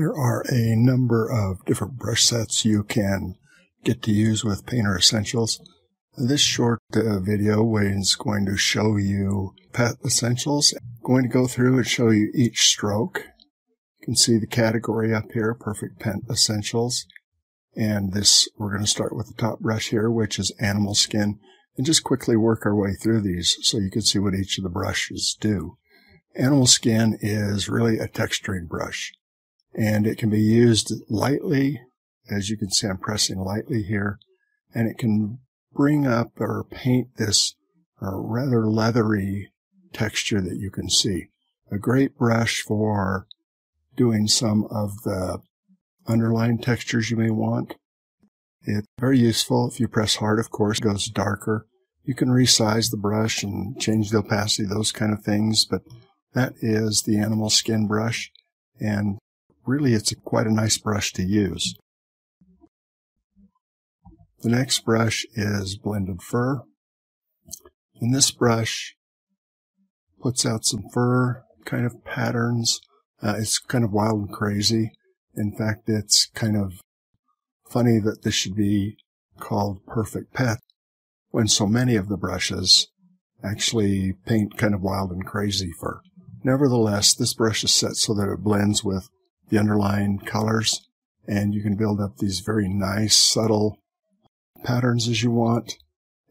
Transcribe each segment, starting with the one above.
There are a number of different brush sets you can get to use with Painter Essentials. This short uh, video is going to show you Pet Essentials. I'm going to go through and show you each stroke. You can see the category up here, Perfect Pet Essentials. And this, we're going to start with the top brush here, which is animal skin, and just quickly work our way through these so you can see what each of the brushes do. Animal skin is really a texturing brush and it can be used lightly. As you can see, I'm pressing lightly here and it can bring up or paint this uh, rather leathery texture that you can see. A great brush for doing some of the underlying textures you may want. It's very useful. If you press hard, of course, it goes darker. You can resize the brush and change the opacity, those kind of things, but that is the animal skin brush. And really it's a, quite a nice brush to use. The next brush is blended fur. And this brush puts out some fur kind of patterns. Uh, it's kind of wild and crazy. In fact, it's kind of funny that this should be called Perfect Pet when so many of the brushes actually paint kind of wild and crazy fur. Nevertheless, this brush is set so that it blends with the underlying colors and you can build up these very nice subtle patterns as you want.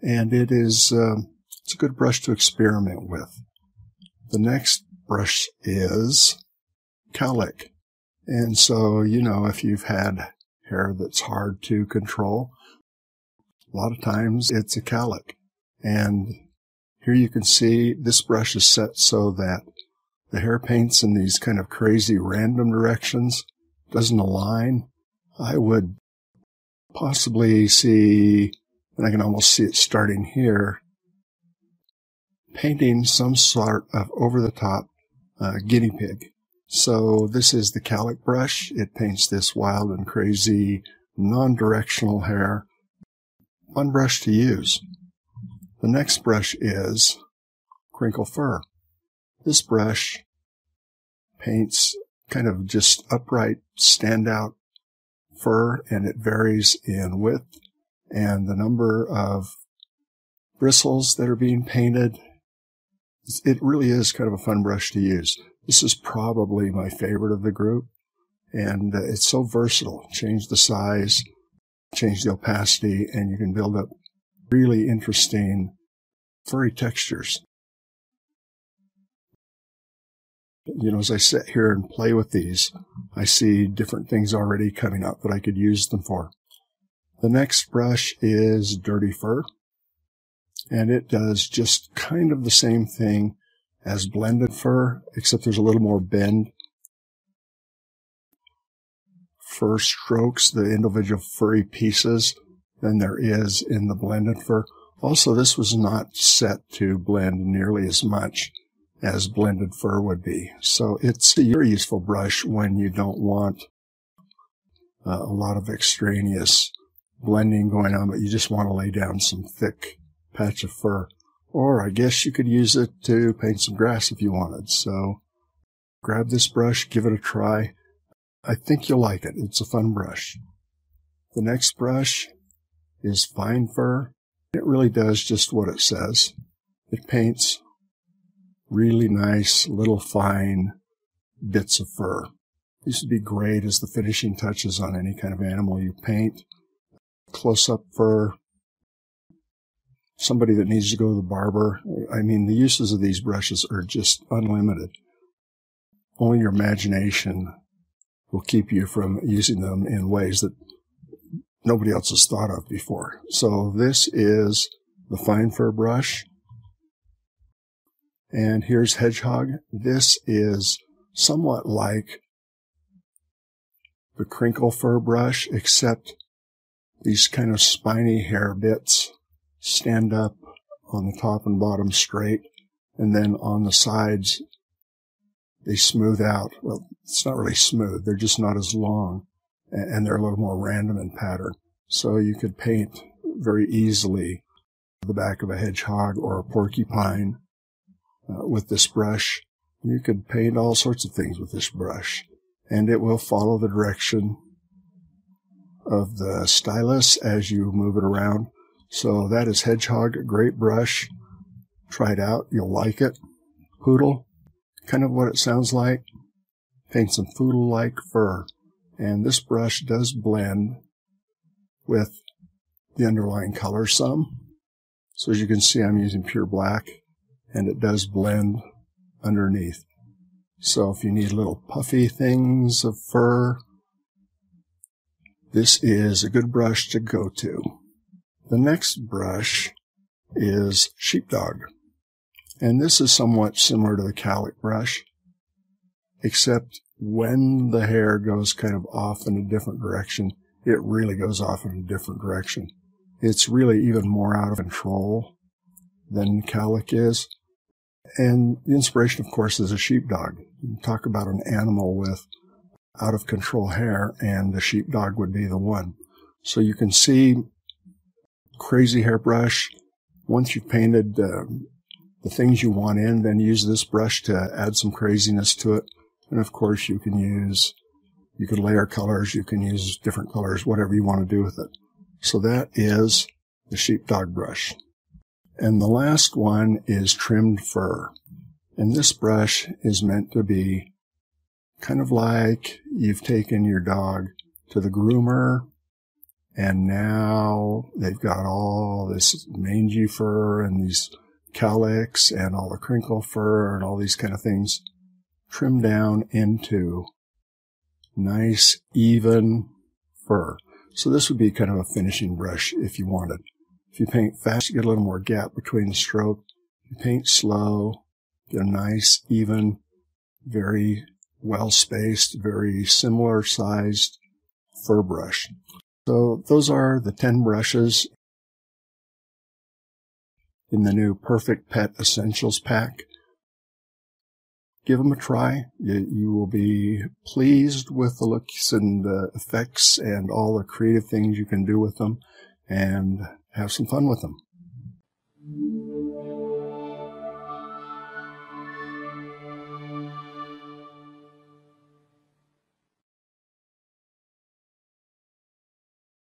And it is, uh, it's a good brush to experiment with. The next brush is cowlick. And so, you know, if you've had hair that's hard to control, a lot of times it's a cowlick. And here you can see this brush is set so that the hair paints in these kind of crazy random directions, doesn't align, I would possibly see, and I can almost see it starting here, painting some sort of over the top uh, guinea pig. So this is the cowlick brush. It paints this wild and crazy non-directional hair. Fun brush to use. The next brush is crinkle fur. This brush paints kind of just upright, standout fur, and it varies in width and the number of bristles that are being painted. It really is kind of a fun brush to use. This is probably my favorite of the group, and uh, it's so versatile. Change the size, change the opacity, and you can build up really interesting furry textures. You know, as I sit here and play with these, I see different things already coming up that I could use them for. The next brush is Dirty Fur, and it does just kind of the same thing as blended fur, except there's a little more bend. Fur strokes, the individual furry pieces, than there is in the blended fur. Also, this was not set to blend nearly as much as blended fur would be. So it's a very useful brush when you don't want uh, a lot of extraneous blending going on, but you just want to lay down some thick patch of fur. Or I guess you could use it to paint some grass if you wanted. So grab this brush, give it a try. I think you'll like it. It's a fun brush. The next brush is fine fur. It really does just what it says. It paints really nice little fine bits of fur. These would be great as the finishing touches on any kind of animal you paint. Close-up fur. Somebody that needs to go to the barber. I mean, the uses of these brushes are just unlimited. Only your imagination will keep you from using them in ways that nobody else has thought of before. So this is the fine fur brush. And here's Hedgehog. This is somewhat like the crinkle fur brush, except these kind of spiny hair bits stand up on the top and bottom straight, and then on the sides, they smooth out. Well, it's not really smooth. They're just not as long, and they're a little more random in pattern. So you could paint very easily the back of a hedgehog or a porcupine uh, with this brush. You could paint all sorts of things with this brush. and it will follow the direction of the stylus as you move it around. So that is Hedgehog, a great brush. Try it out, you'll like it. Poodle, kind of what it sounds like. Paint some poodle-like fur. And this brush does blend with the underlying color some. So as you can see, I'm using pure black and it does blend underneath. So if you need little puffy things of fur, this is a good brush to go to. The next brush is Sheepdog. And this is somewhat similar to the cowlick brush, except when the hair goes kind of off in a different direction, it really goes off in a different direction. It's really even more out of control than cowlick is. And the inspiration, of course, is a sheepdog. You talk about an animal with out of control hair, and the sheepdog would be the one. So you can see crazy hairbrush. Once you've painted uh, the things you want in, then use this brush to add some craziness to it. And of course, you can use, you can layer colors, you can use different colors, whatever you want to do with it. So that is the sheepdog brush. And the last one is trimmed fur. And this brush is meant to be kind of like you've taken your dog to the groomer and now they've got all this mangy fur and these cowlicks and all the crinkle fur and all these kind of things trimmed down into nice, even fur. So this would be kind of a finishing brush if you wanted. If you paint fast, you get a little more gap between the stroke. If you paint slow, get a nice, even, very well spaced, very similar sized fur brush. So those are the 10 brushes in the new Perfect Pet Essentials pack. Give them a try. You, you will be pleased with the looks and the effects and all the creative things you can do with them and have some fun with them.